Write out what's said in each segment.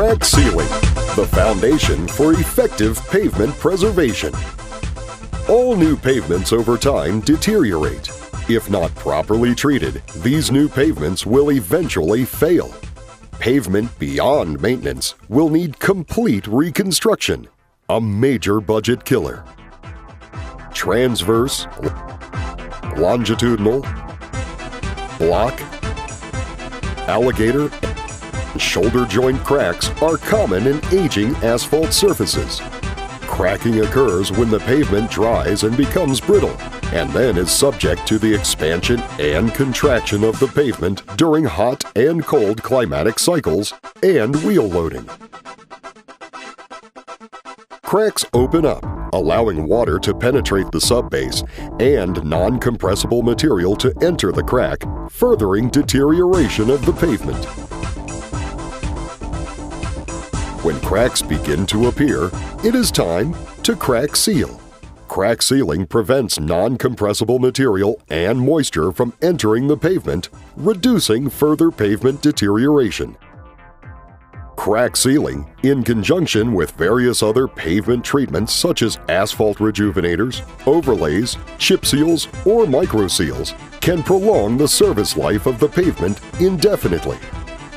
Crack sealing, the foundation for effective pavement preservation. All new pavements over time deteriorate. If not properly treated, these new pavements will eventually fail. Pavement beyond maintenance will need complete reconstruction, a major budget killer. Transverse, longitudinal, block, alligator, shoulder joint cracks are common in aging asphalt surfaces. Cracking occurs when the pavement dries and becomes brittle, and then is subject to the expansion and contraction of the pavement during hot and cold climatic cycles and wheel loading. Cracks open up, allowing water to penetrate the subbase and non-compressible material to enter the crack, furthering deterioration of the pavement. When cracks begin to appear, it is time to crack seal. Crack sealing prevents non-compressible material and moisture from entering the pavement, reducing further pavement deterioration. Crack sealing, in conjunction with various other pavement treatments such as asphalt rejuvenators, overlays, chip seals, or micro seals, can prolong the service life of the pavement indefinitely.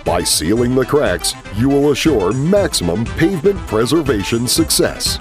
By sealing the cracks, you will assure maximum pavement preservation success.